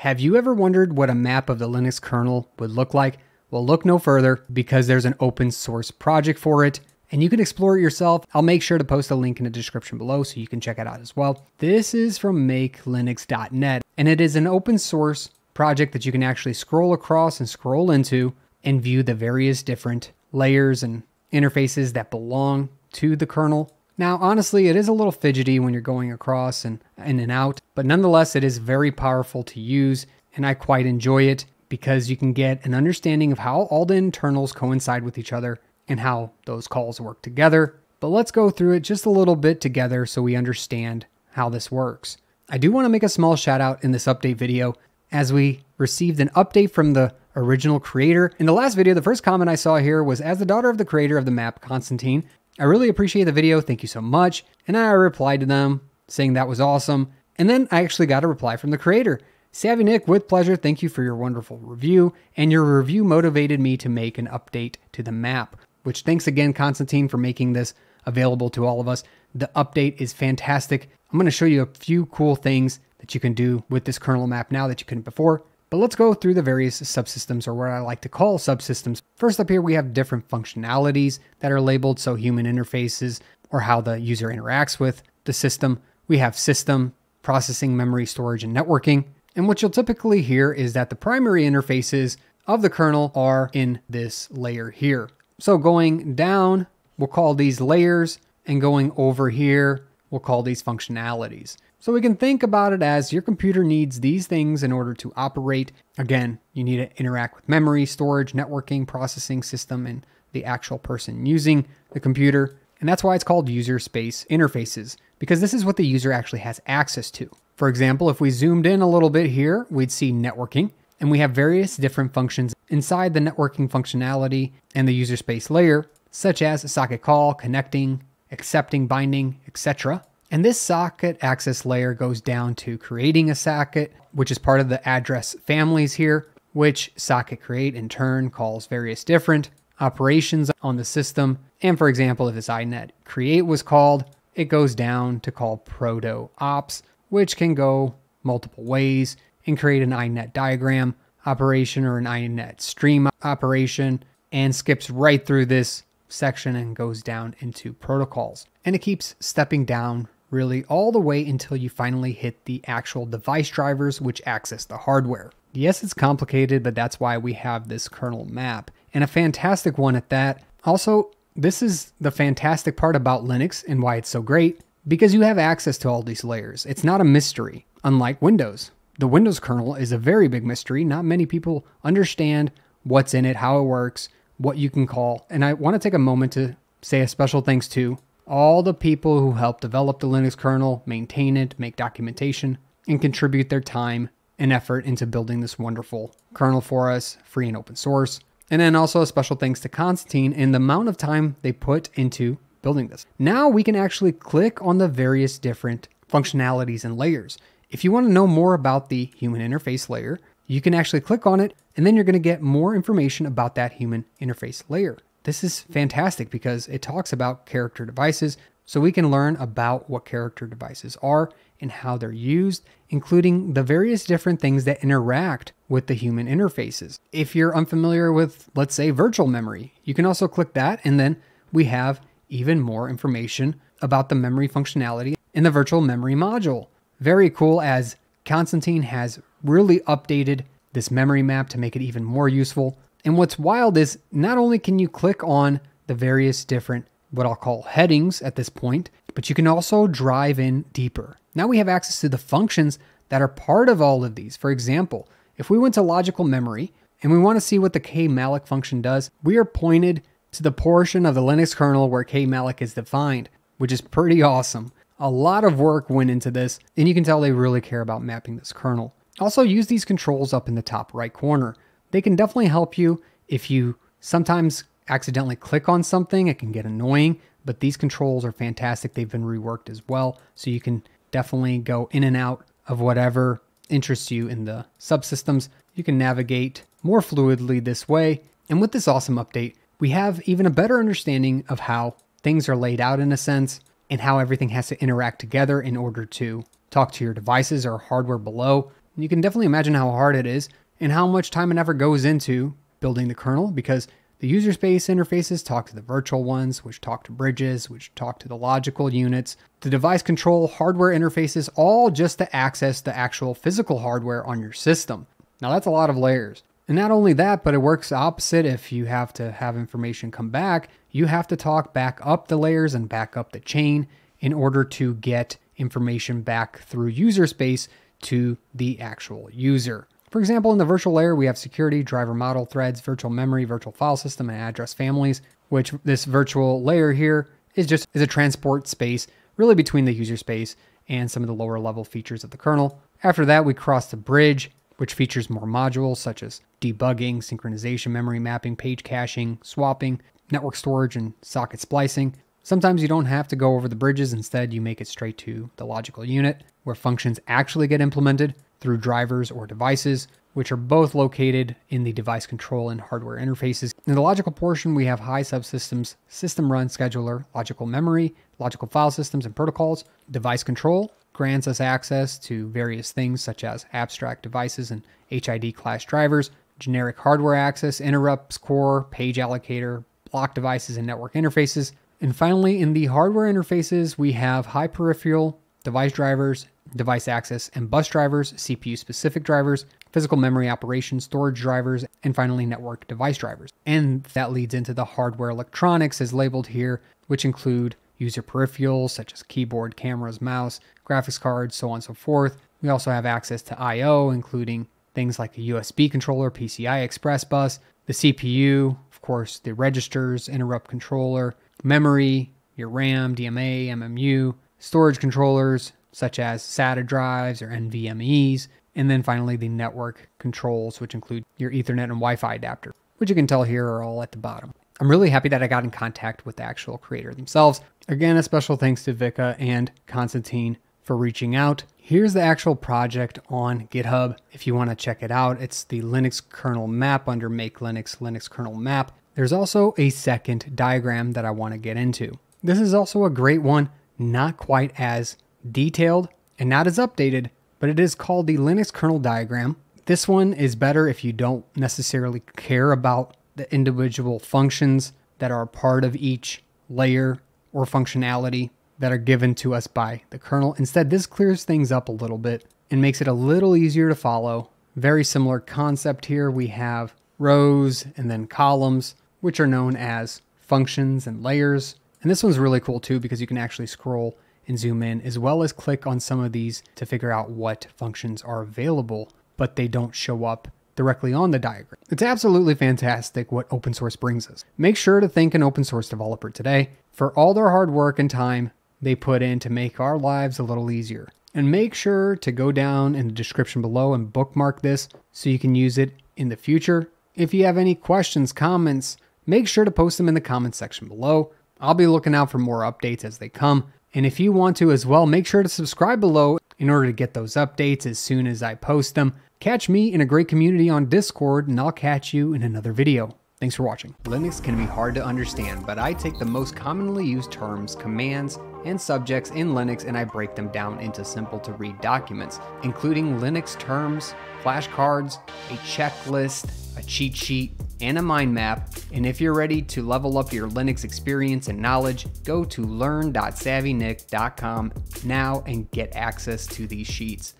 Have you ever wondered what a map of the Linux kernel would look like? Well, look no further because there's an open source project for it and you can explore it yourself. I'll make sure to post a link in the description below so you can check it out as well. This is from makelinux.net and it is an open source project that you can actually scroll across and scroll into and view the various different layers and interfaces that belong to the kernel. Now, honestly, it is a little fidgety when you're going across and in and out, but nonetheless, it is very powerful to use, and I quite enjoy it because you can get an understanding of how all the internals coincide with each other and how those calls work together. But let's go through it just a little bit together so we understand how this works. I do want to make a small shout out in this update video as we received an update from the original creator. In the last video, the first comment I saw here was as the daughter of the creator of the map, Constantine, I really appreciate the video. Thank you so much. And I replied to them saying that was awesome. And then I actually got a reply from the creator. SavvyNik, with pleasure, thank you for your wonderful review. And your review motivated me to make an update to the map, which thanks again, Constantine, for making this available to all of us. The update is fantastic. I'm going to show you a few cool things that you can do with this kernel map now that you couldn't before. But let's go through the various subsystems or what I like to call subsystems. First up here, we have different functionalities that are labeled. So human interfaces or how the user interacts with the system. We have system, processing, memory, storage, and networking. And what you'll typically hear is that the primary interfaces of the kernel are in this layer here. So going down, we'll call these layers and going over here, we'll call these functionalities. So we can think about it as your computer needs these things in order to operate. Again, you need to interact with memory, storage, networking, processing system, and the actual person using the computer. And that's why it's called user space interfaces, because this is what the user actually has access to. For example, if we zoomed in a little bit here, we'd see networking, and we have various different functions inside the networking functionality and the user space layer, such as socket call, connecting, accepting, binding, etc. And this socket access layer goes down to creating a socket, which is part of the address families here, which socket create in turn calls various different operations on the system. And for example, if this inet create was called, it goes down to call proto ops, which can go multiple ways and create an inet diagram operation or an inet stream operation and skips right through this section and goes down into protocols. And it keeps stepping down really all the way until you finally hit the actual device drivers which access the hardware. Yes, it's complicated, but that's why we have this kernel map, and a fantastic one at that. Also, this is the fantastic part about Linux and why it's so great, because you have access to all these layers. It's not a mystery, unlike Windows. The Windows kernel is a very big mystery. Not many people understand what's in it, how it works, what you can call. And I want to take a moment to say a special thanks to all the people who helped develop the Linux kernel, maintain it, make documentation, and contribute their time and effort into building this wonderful kernel for us, free and open source. And then also a special thanks to Constantine and the amount of time they put into building this. Now we can actually click on the various different functionalities and layers. If you want to know more about the human interface layer, you can actually click on it and then you're going to get more information about that human interface layer. This is fantastic because it talks about character devices, so we can learn about what character devices are and how they're used, including the various different things that interact with the human interfaces. If you're unfamiliar with, let's say, virtual memory, you can also click that, and then we have even more information about the memory functionality in the virtual memory module. Very cool as Constantine has really updated this memory map to make it even more useful. And what's wild is not only can you click on the various different, what I'll call headings at this point, but you can also drive in deeper. Now we have access to the functions that are part of all of these. For example, if we went to logical memory and we want to see what the kmalloc function does, we are pointed to the portion of the Linux kernel where kmalloc is defined, which is pretty awesome. A lot of work went into this, and you can tell they really care about mapping this kernel. Also use these controls up in the top right corner. They can definitely help you if you sometimes accidentally click on something, it can get annoying, but these controls are fantastic. They've been reworked as well, so you can definitely go in and out of whatever interests you in the subsystems. You can navigate more fluidly this way. And with this awesome update, we have even a better understanding of how things are laid out in a sense and how everything has to interact together in order to talk to your devices or hardware below. You can definitely imagine how hard it is and how much time and effort goes into building the kernel because the user space interfaces talk to the virtual ones, which talk to bridges, which talk to the logical units, the device control hardware interfaces, all just to access the actual physical hardware on your system. Now, that's a lot of layers. And not only that, but it works opposite if you have to have information come back, you have to talk back up the layers and back up the chain in order to get information back through user space to the actual user. For example, in the virtual layer, we have security, driver model, threads, virtual memory, virtual file system, and address families, which this virtual layer here is just is a transport space really between the user space and some of the lower level features of the kernel. After that, we cross the bridge, which features more modules such as debugging, synchronization, memory mapping, page caching, swapping, network storage, and socket splicing. Sometimes you don't have to go over the bridges, instead, you make it straight to the logical unit where functions actually get implemented through drivers or devices, which are both located in the device control and hardware interfaces. In the logical portion, we have high subsystems, system run scheduler, logical memory, logical file systems and protocols, device control, grants us access to various things such as abstract devices and HID class drivers, generic hardware access, interrupts, core, page allocator, block devices, and network interfaces. And finally, in the hardware interfaces, we have high peripheral, device drivers, device access, and bus drivers, CPU specific drivers, physical memory operations, storage drivers, and finally network device drivers. And that leads into the hardware electronics as labeled here, which include user peripherals such as keyboard, cameras, mouse, graphics cards, so on and so forth. We also have access to I/O, including things like a USB controller, PCI Express bus, the CPU, of course, the registers, interrupt controller, memory, your RAM, DMA, MMU, storage controllers such as SATA drives or NVMe's, and then finally the network controls, which include your Ethernet and Wi Fi adapter, which you can tell here are all at the bottom. I'm really happy that I got in contact with the actual creator themselves. Again, a special thanks to Vika and Constantine for reaching out. Here's the actual project on GitHub. If you want to check it out, it's the Linux kernel map under Make Linux Linux kernel map. There's also a second diagram that I want to get into. This is also a great one, not quite as detailed and not as updated, but it is called the Linux kernel diagram. This one is better if you don't necessarily care about the individual functions that are part of each layer or functionality that are given to us by the kernel. Instead, this clears things up a little bit and makes it a little easier to follow. Very similar concept here. We have rows and then columns, which are known as functions and layers. And this one's really cool too because you can actually scroll and zoom in as well as click on some of these to figure out what functions are available, but they don't show up directly on the diagram. It's absolutely fantastic what open source brings us. Make sure to thank an open source developer today for all their hard work and time they put in to make our lives a little easier. And make sure to go down in the description below and bookmark this so you can use it in the future. If you have any questions, comments, make sure to post them in the comments section below. I'll be looking out for more updates as they come. And if you want to as well, make sure to subscribe below in order to get those updates as soon as I post them. Catch me in a great community on Discord, and I'll catch you in another video. Thanks for watching. Linux can be hard to understand, but I take the most commonly used terms, commands, and subjects in Linux and I break them down into simple to read documents, including Linux terms, flashcards, a checklist, a cheat sheet, and a mind map. And if you're ready to level up your Linux experience and knowledge, go to learn.savvynik.com now and get access to these sheets.